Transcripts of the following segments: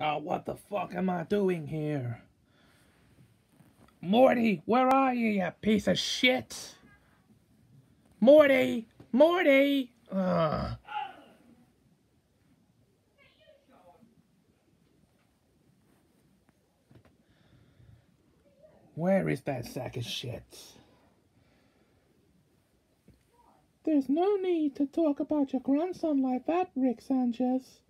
Oh, what the fuck am I doing here? Morty, where are you, you piece of shit? Morty! Morty! Ugh. Where is that sack of shit? There's no need to talk about your grandson like that, Rick Sanchez.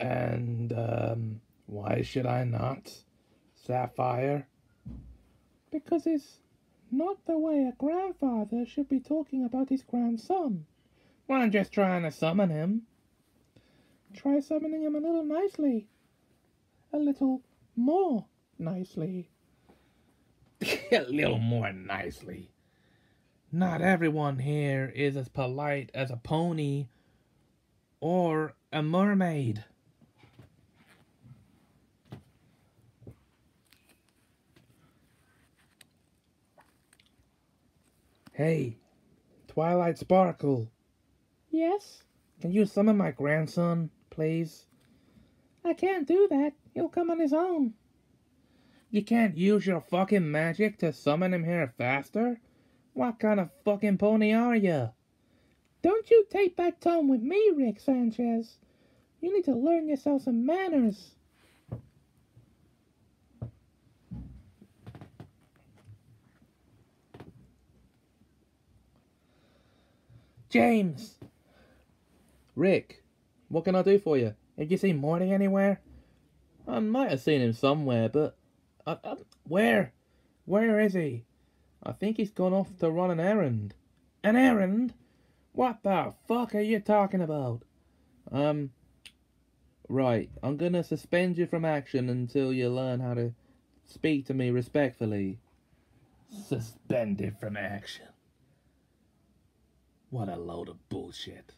And, um, why should I not? Sapphire? Because it's not the way a grandfather should be talking about his grandson. Well, I'm just trying to summon him. Try summoning him a little nicely. A little more nicely. a little more nicely. Not everyone here is as polite as a pony or a mermaid. Hey, Twilight Sparkle. Yes? Can you summon my grandson, please? I can't do that. He'll come on his own. You can't use your fucking magic to summon him here faster? What kind of fucking pony are you? Don't you take that tone with me, Rick Sanchez. You need to learn yourself some manners. James! Rick, what can I do for you? Have you seen Morty anywhere? I might have seen him somewhere, but... Uh, uh, where? Where is he? I think he's gone off to run an errand. An errand? What the fuck are you talking about? Um... Right, I'm gonna suspend you from action until you learn how to speak to me respectfully. Suspended from action. What a load of bullshit.